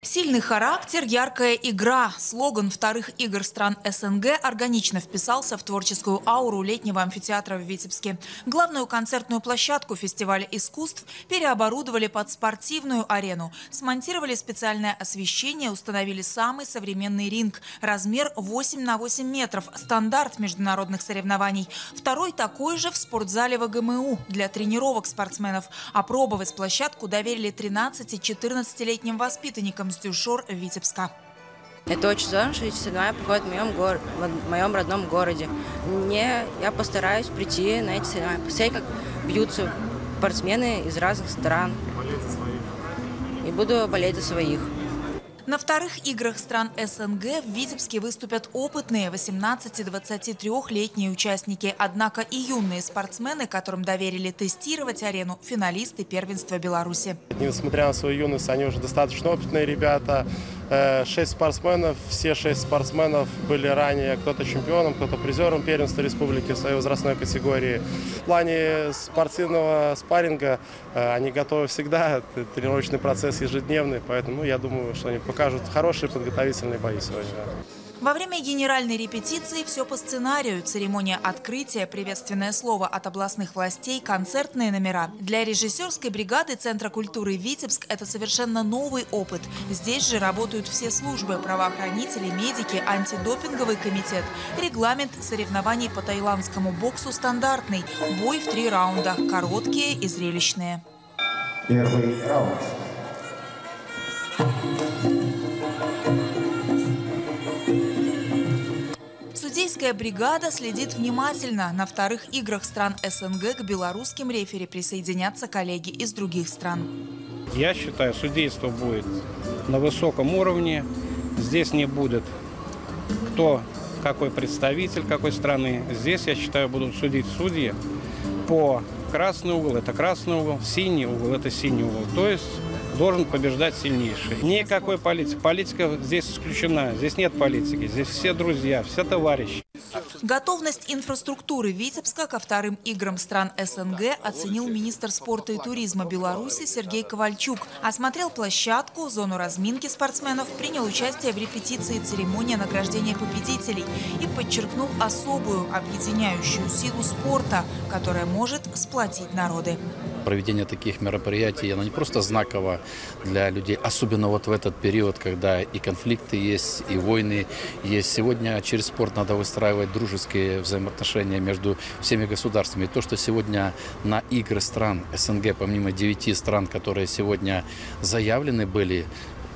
Сильный характер, яркая игра. Слоган вторых игр стран СНГ органично вписался в творческую ауру летнего амфитеатра в Витебске. Главную концертную площадку фестиваля искусств переоборудовали под спортивную арену. Смонтировали специальное освещение, установили самый современный ринг. Размер 8 на 8 метров. Стандарт международных соревнований. Второй такой же в спортзале ВГМУ для тренировок спортсменов. Опробовать площадку доверили 13-14-летним воспитанникам с дюшор Витебска. Это очень здорово, что эти соревнования проходят в моем, гор... в моем родном городе. Мне, я постараюсь прийти на эти соревнования, посмотреть, как бьются спортсмены из разных стран. И буду болеть за своих. На вторых играх стран СНГ в Витебске выступят опытные 18-23-летние участники. Однако и юные спортсмены, которым доверили тестировать арену, финалисты первенства Беларуси. Несмотря на свою юность, они уже достаточно опытные ребята. Э, шесть спортсменов, все шесть спортсменов были ранее кто-то чемпионом, кто-то призером первенства республики в своей возрастной категории. В плане спортивного спарринга э, они готовы всегда, тренировочный процесс ежедневный, поэтому ну, я думаю, что они покажут хорошие подготовительные бои сегодня. Во время генеральной репетиции все по сценарию. Церемония открытия, приветственное слово от областных властей, концертные номера. Для режиссерской бригады Центра культуры «Витебск» это совершенно новый опыт. Здесь же работают все службы – правоохранители, медики, антидопинговый комитет. Регламент соревнований по тайландскому боксу стандартный. Бой в три раунда – короткие и зрелищные. Первый раунд. Судейская бригада следит внимательно. На вторых играх стран СНГ к белорусским рефери присоединятся коллеги из других стран. Я считаю, судейство будет на высоком уровне. Здесь не будет кто, какой представитель какой страны. Здесь, я считаю, будут судить судьи по красный угол – это красный угол, синий угол – это синий угол. То есть должен побеждать сильнейший. Никакой политики. Политика здесь исключена. Здесь нет политики. Здесь все друзья, все товарищи. Готовность инфраструктуры Витебска ко вторым играм стран СНГ оценил министр спорта и туризма Беларуси Сергей Ковальчук. Осмотрел площадку, зону разминки спортсменов, принял участие в репетиции церемонии награждения победителей и подчеркнул особую объединяющую силу спорта, которая может сплотить народы проведение таких мероприятий, оно не просто знаково для людей, особенно вот в этот период, когда и конфликты есть, и войны есть. Сегодня через спорт надо выстраивать дружеские взаимоотношения между всеми государствами. То, что сегодня на игры стран СНГ, помимо девяти стран, которые сегодня заявлены были,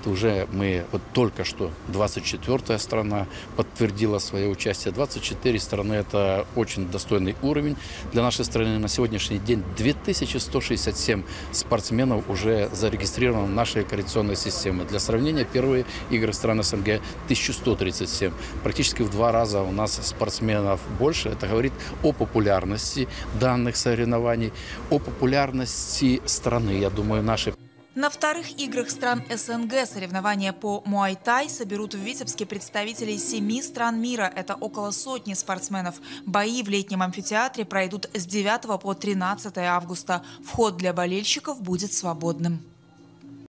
уже мы вот только что 24-я страна подтвердила свое участие. 24 страны – это очень достойный уровень для нашей страны. На сегодняшний день 2167 спортсменов уже зарегистрировано в нашей коррекционной системе. Для сравнения, первые игры стран СНГ 1137. Практически в два раза у нас спортсменов больше. Это говорит о популярности данных соревнований, о популярности страны, я думаю, нашей. На вторых играх стран СНГ соревнования по муай-тай соберут в Витебске представителей семи стран мира. Это около сотни спортсменов. Бои в летнем амфитеатре пройдут с 9 по 13 августа. Вход для болельщиков будет свободным.